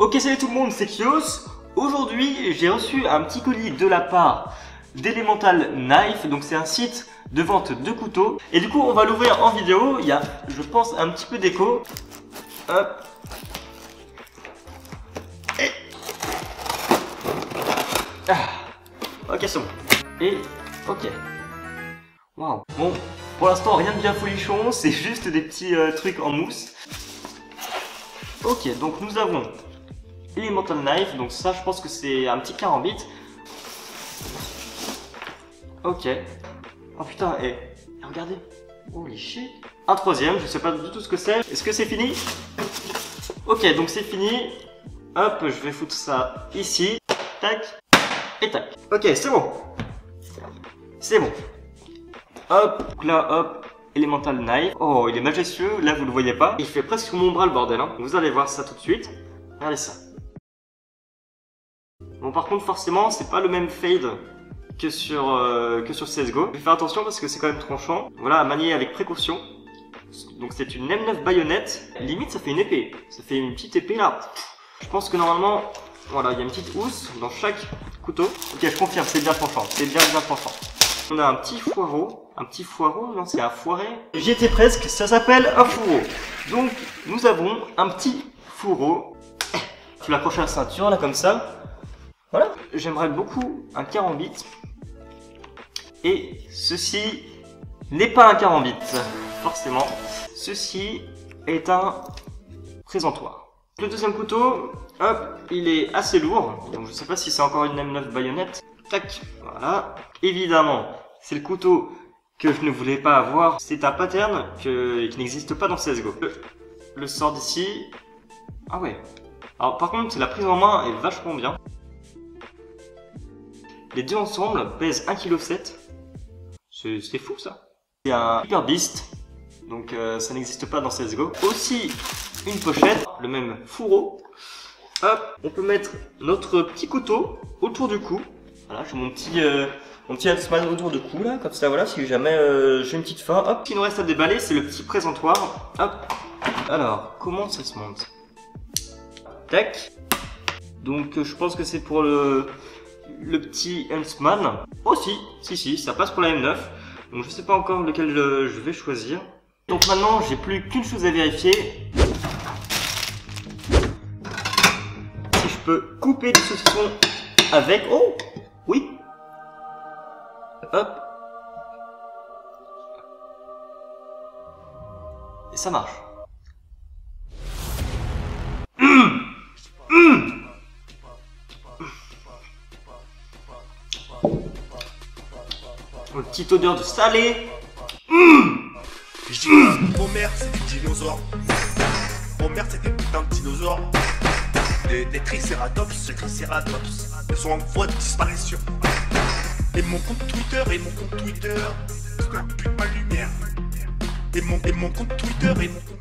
Ok salut tout le monde, c'est Kios. Aujourd'hui j'ai reçu un petit colis de la part d'Elemental Knife, donc c'est un site de vente de couteaux. Et du coup on va l'ouvrir en vidéo, il y a je pense un petit peu d'écho. Hop. Et... Ah. Ok c'est bon. Et ok. Waouh. Bon, pour l'instant rien de bien folichon, c'est juste des petits euh, trucs en mousse. Ok, donc nous avons Elemental Knife, donc ça je pense que c'est un petit carambit. Ok. Oh putain, et regardez. Holy shit. Un troisième, je sais pas du tout ce que c'est. Est-ce que c'est fini? Ok, donc c'est fini. Hop, je vais foutre ça ici. Tac. Et tac. Ok, c'est bon. C'est bon. Hop, là, hop, Elemental Knife. Oh, il est majestueux, là vous le voyez pas. Il fait presque mon bras le bordel, hein. Vous allez voir ça tout de suite. Regardez ça. Bon par contre forcément c'est pas le même fade que sur, euh, que sur CSGO. Je vais faire attention parce que c'est quand même tranchant. Voilà, à manier avec précaution. Donc c'est une M9 baïonnette. Limite ça fait une épée. Ça fait une petite épée là. Je pense que normalement, voilà, il y a une petite housse dans chaque couteau. Ok, je confirme, c'est bien tranchant. C'est bien bien tranchant. On a un petit foireau. Un petit foireau, non, c'est un foiré. J'y étais presque, ça s'appelle un fourreau. Donc, nous avons un petit fourreau. Tu l'accroches à la ceinture, là, comme ça. Voilà. J'aimerais beaucoup un carambit. Et ceci n'est pas un carambit, forcément. Ceci est un présentoir. Le deuxième couteau, hop, il est assez lourd. Donc je sais pas si c'est encore une M9 baïonnette. Tac, voilà. Évidemment, c'est le couteau que je ne voulais pas avoir. C'est un pattern que, qui n'existe pas dans CSGO. Le, le sort d'ici. Ah ouais. Alors par contre, la prise en main est vachement bien. Les deux ensemble pèsent 1,7 kg. C'est fou ça. A un Hyper Beast, donc euh, ça n'existe pas dans CSGO. Aussi une pochette, le même fourreau. Hop, on peut mettre notre petit couteau autour du cou. Voilà, j'ai mon petit euh, mon petit autour du cou là, comme ça voilà, si jamais euh, j'ai une petite faim. Hop, ce qu'il nous reste à déballer, c'est le petit présentoir. Hop. Alors, comment ça se monte? Tac. Donc je pense que c'est pour le le petit Huntsman. Oh si, si, si, ça passe pour la M9. Donc je sais pas encore lequel je vais choisir. Donc maintenant, j'ai plus qu'une chose à vérifier. Si je peux couper du saucisson avec... Oh Oui Hop Et ça marche. Une petite odeur de salé. Mmh Mon mère, c'est des dinosaures. Mon mère, c'est des putains de dinosaures. Des, des tricératops, des tricératops. Ils sont en voie de disparition. Et mon compte Twitter, et mon compte Twitter. Putain, ma lumière. Et mon, et mon compte Twitter, et mon compte